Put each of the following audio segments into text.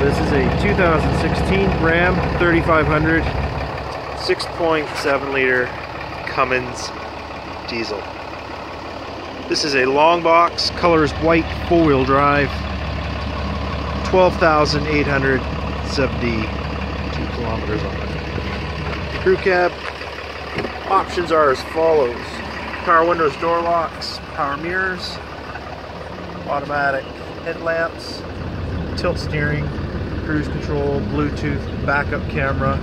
this is a 2016 Ram 3500 6.7 liter Cummins diesel. This is a long box, color is white, four-wheel drive, 12,872 kilometers on it. Crew cab options are as follows. Power windows, door locks, power mirrors, automatic headlamps, tilt steering, cruise control, Bluetooth, backup camera,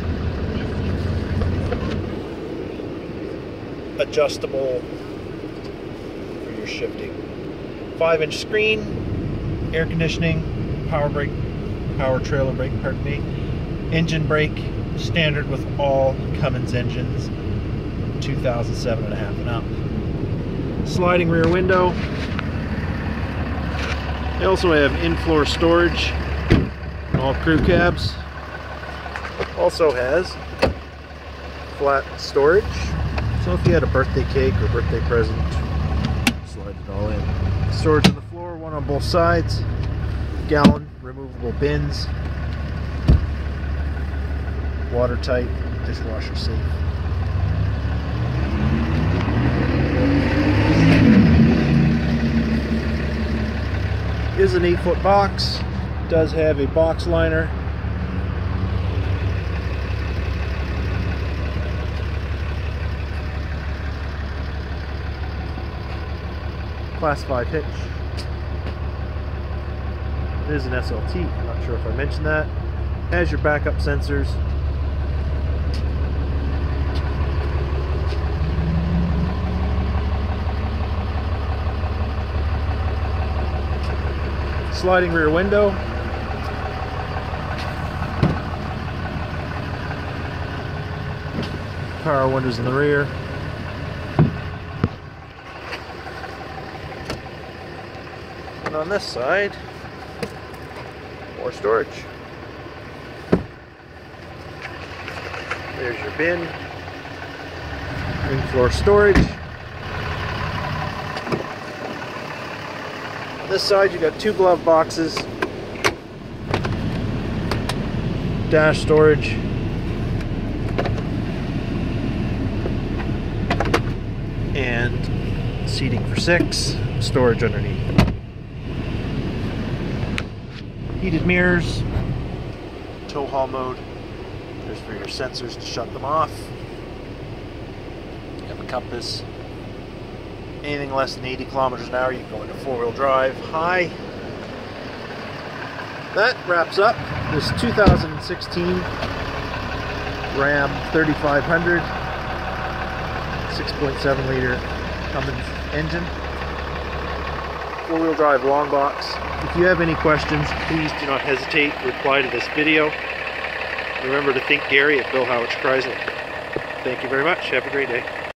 adjustable for your shifting. 5 inch screen, air conditioning, power brake, power trailer brake, pardon me, engine brake, standard with all Cummins engines, 2007 and a half and up. Sliding rear window, they also have in-floor storage all crew cabs. Also has flat storage. So if you had a birthday cake or birthday present, slide it all in. Storage on the floor, one on both sides. Gallon removable bins. Watertight, dishwasher safe. is an 8 foot box does have a box liner. Class 5 hitch. It is an SLT I'm not sure if I mentioned that. Has your backup sensors. Sliding rear window. Power windows in the rear. And on this side, more storage. There's your bin. In floor storage. On this side you've got two glove boxes, dash storage, and seating for six, storage underneath. Heated mirrors, tow haul mode, there's for your sensors to shut them off. You have a compass, anything less than 80 kilometers an hour, you can go into four-wheel drive high. That wraps up this 2016 Ram 3500 6.7 liter Cummins engine. Four-wheel drive long box. If you have any questions, please do not hesitate to reply to this video. Remember to think Gary at Bill Howich Chrysler. Thank you very much. Have a great day.